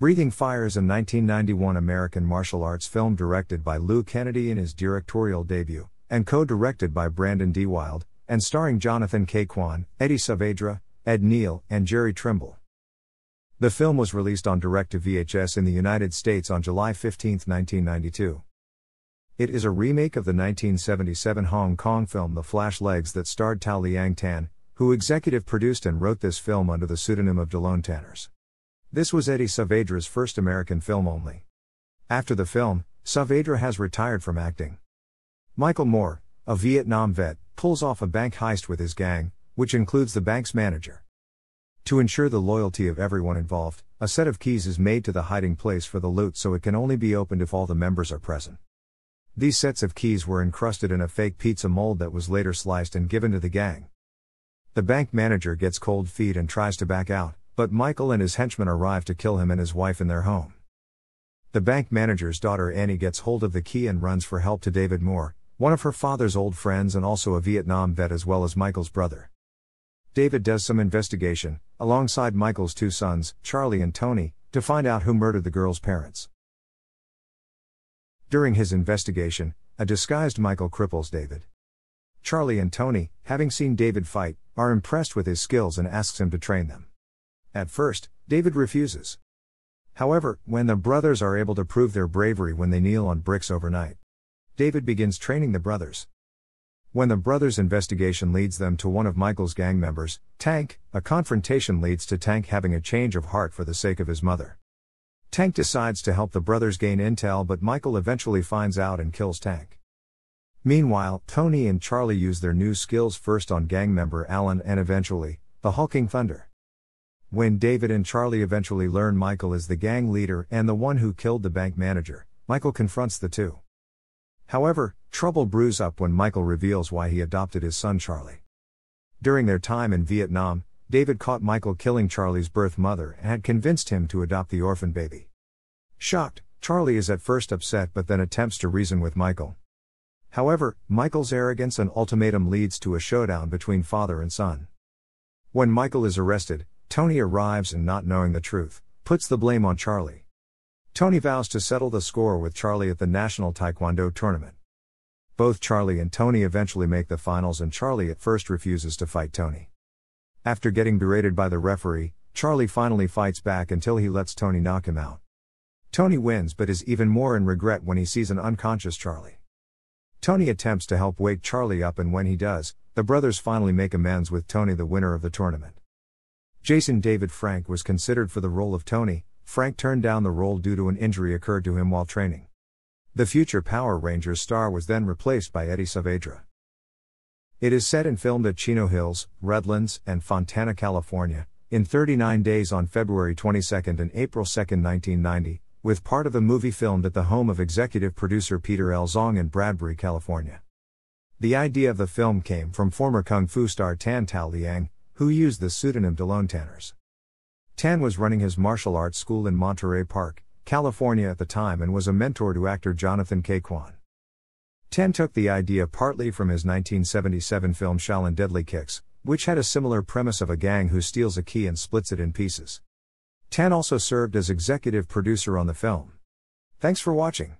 Breathing Fire is a 1991 American martial arts film directed by Lou Kennedy in his directorial debut, and co directed by Brandon De-Wilde, and starring Jonathan Ke Quan, Eddie Saavedra, Ed Neil, and Jerry Trimble. The film was released on direct to VHS in the United States on July 15, 1992. It is a remake of the 1977 Hong Kong film The Flash Legs that starred Tao Liang Tan, who executive produced and wrote this film under the pseudonym of Delon Tanners. This was Eddie Saavedra's first American film only. After the film, Saavedra has retired from acting. Michael Moore, a Vietnam vet, pulls off a bank heist with his gang, which includes the bank's manager. To ensure the loyalty of everyone involved, a set of keys is made to the hiding place for the loot so it can only be opened if all the members are present. These sets of keys were encrusted in a fake pizza mold that was later sliced and given to the gang. The bank manager gets cold feet and tries to back out, but Michael and his henchmen arrive to kill him and his wife in their home. The bank manager's daughter Annie gets hold of the key and runs for help to David Moore, one of her father's old friends and also a Vietnam vet as well as Michael's brother. David does some investigation, alongside Michael's two sons, Charlie and Tony, to find out who murdered the girl's parents. During his investigation, a disguised Michael cripples David. Charlie and Tony, having seen David fight, are impressed with his skills and asks him to train them. At first, David refuses. However, when the brothers are able to prove their bravery when they kneel on bricks overnight, David begins training the brothers. When the brothers' investigation leads them to one of Michael's gang members, Tank, a confrontation leads to Tank having a change of heart for the sake of his mother. Tank decides to help the brothers gain intel, but Michael eventually finds out and kills Tank. Meanwhile, Tony and Charlie use their new skills first on gang member Alan and eventually, the Hulking Thunder. When David and Charlie eventually learn Michael is the gang leader and the one who killed the bank manager, Michael confronts the two. However, trouble brews up when Michael reveals why he adopted his son Charlie. During their time in Vietnam, David caught Michael killing Charlie's birth mother and had convinced him to adopt the orphan baby. Shocked, Charlie is at first upset but then attempts to reason with Michael. However, Michael's arrogance and ultimatum leads to a showdown between father and son. When Michael is arrested, Tony arrives and, not knowing the truth, puts the blame on Charlie. Tony vows to settle the score with Charlie at the National Taekwondo Tournament. Both Charlie and Tony eventually make the finals, and Charlie at first refuses to fight Tony. After getting berated by the referee, Charlie finally fights back until he lets Tony knock him out. Tony wins but is even more in regret when he sees an unconscious Charlie. Tony attempts to help wake Charlie up, and when he does, the brothers finally make amends with Tony, the winner of the tournament. Jason David Frank was considered for the role of Tony, Frank turned down the role due to an injury occurred to him while training. The future Power Rangers star was then replaced by Eddie Saavedra. It is set and filmed at Chino Hills, Redlands, and Fontana, California, in 39 days on February 22 and April 2, 1990, with part of the movie filmed at the home of executive producer Peter L. Zong in Bradbury, California. The idea of the film came from former Kung Fu star Tan Tao Liang, who used the pseudonym Delon Tanners. Tan was running his martial arts school in Monterey Park, California at the time and was a mentor to actor Jonathan Ke Quan. Tan took the idea partly from his 1977 film Shaolin Deadly Kicks, which had a similar premise of a gang who steals a key and splits it in pieces. Tan also served as executive producer on the film. Thanks for watching.